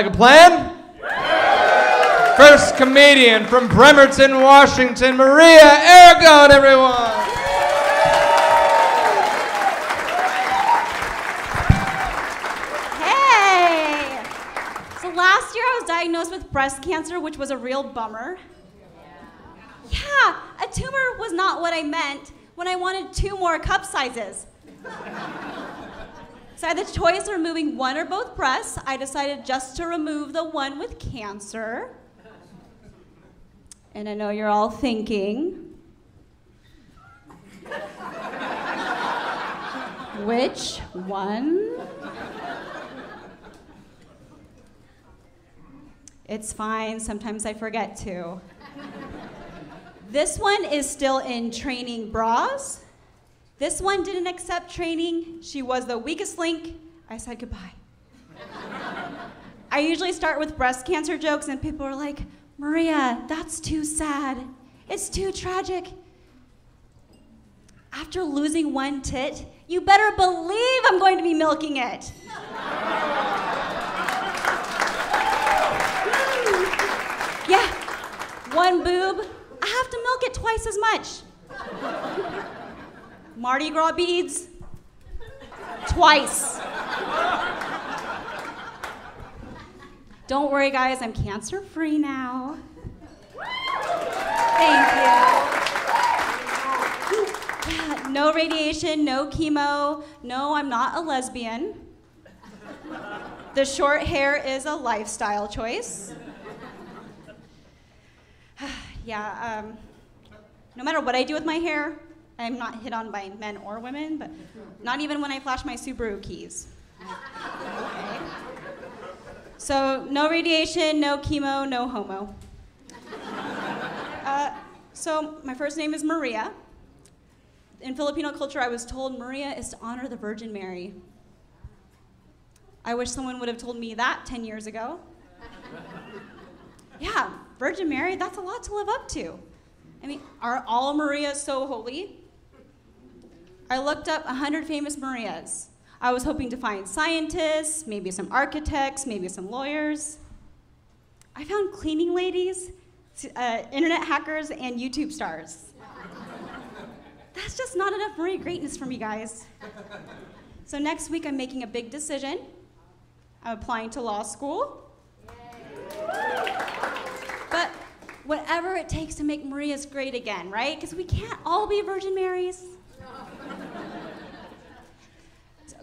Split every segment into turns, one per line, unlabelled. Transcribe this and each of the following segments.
Like a plan? First comedian from Bremerton, Washington, Maria Aragon, everyone.
Hey! So last year I was diagnosed with breast cancer, which was a real bummer. Yeah, a tumor was not what I meant when I wanted two more cup sizes. So I had the choice of removing one or both breasts. I decided just to remove the one with cancer. And I know you're all thinking, which one? It's fine, sometimes I forget to. This one is still in training bras. This one didn't accept training. She was the weakest link. I said goodbye. I usually start with breast cancer jokes, and people are like, Maria, that's too sad. It's too tragic. After losing one tit, you better believe I'm going to be milking it. yeah, one boob, I have to milk it twice as much. Mardi Gras beads, twice. Don't worry, guys, I'm cancer free now. Thank you. No radiation, no chemo. No, I'm not a lesbian. The short hair is a lifestyle choice. yeah, um, no matter what I do with my hair, I'm not hit on by men or women, but not even when I flash my Subaru keys. Okay. So, no radiation, no chemo, no homo. Uh, so, my first name is Maria. In Filipino culture, I was told Maria is to honor the Virgin Mary. I wish someone would have told me that 10 years ago. Yeah, Virgin Mary, that's a lot to live up to. I mean, are all Marias so holy? I looked up 100 famous Marias. I was hoping to find scientists, maybe some architects, maybe some lawyers. I found cleaning ladies, uh, internet hackers, and YouTube stars. That's just not enough Maria greatness for me, guys. So next week, I'm making a big decision. I'm applying to law school. But whatever it takes to make Marias great again, right? Because we can't all be Virgin Marys.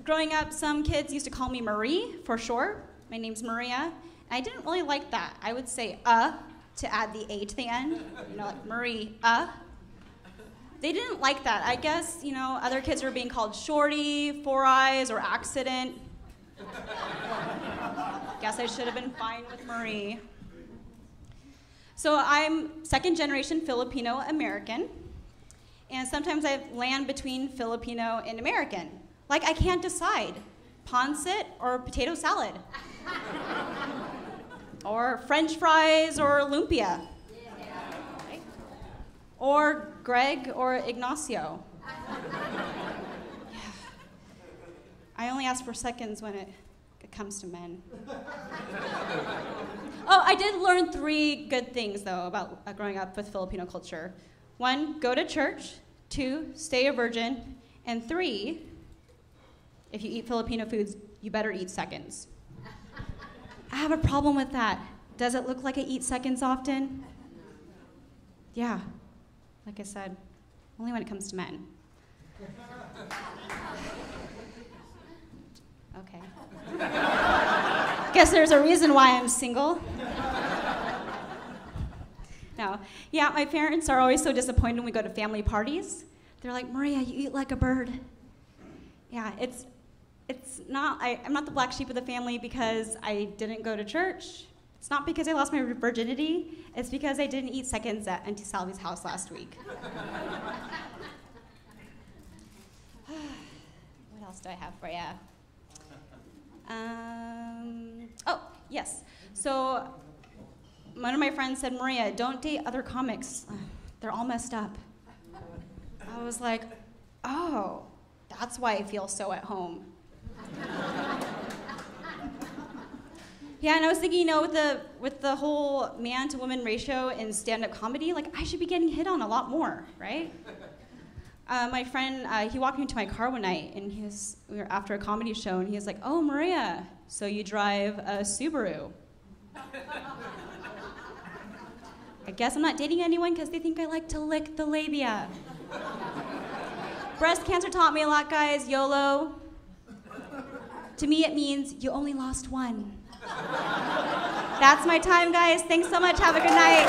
Growing up, some kids used to call me Marie for short. My name's Maria. I didn't really like that. I would say uh to add the A to the end. You know, like Marie, uh. They didn't like that. I guess, you know, other kids were being called Shorty, Four Eyes, or Accident. guess I should have been fine with Marie. So I'm second generation Filipino American, and sometimes I land between Filipino and American. Like I can't decide, pancit or potato salad, or French fries or lumpia, or Greg or Ignacio. I only ask for seconds when it, it comes to men. oh, I did learn three good things, though, about uh, growing up with Filipino culture. One, go to church. Two, stay a virgin. And three, if you eat Filipino foods, you better eat seconds. I have a problem with that. Does it look like I eat seconds often? Yeah, like I said, only when it comes to men. Okay. Guess there's a reason why I'm single. no. Yeah, my parents are always so disappointed when we go to family parties. They're like, Maria, you eat like a bird. Yeah, it's it's not I, I'm not the black sheep of the family because I didn't go to church. It's not because I lost my virginity. It's because I didn't eat seconds at Auntie Salvi's house last week. what else do I have for you? Um, oh, yes. So one of my friends said, Maria, don't date other comics. They're all messed up. I was like, oh, that's why I feel so at home. Yeah, and I was thinking, you know, with the with the whole man to woman ratio in stand-up comedy, like I should be getting hit on a lot more, right? Uh, my friend, uh, he walked me into my car one night, and he was we were after a comedy show, and he was like, "Oh, Maria, so you drive a Subaru?" I guess I'm not dating anyone because they think I like to lick the labia. Breast cancer taught me a lot, guys. YOLO. To me, it means you only lost one. That's my time, guys. Thanks so much. Have a good night.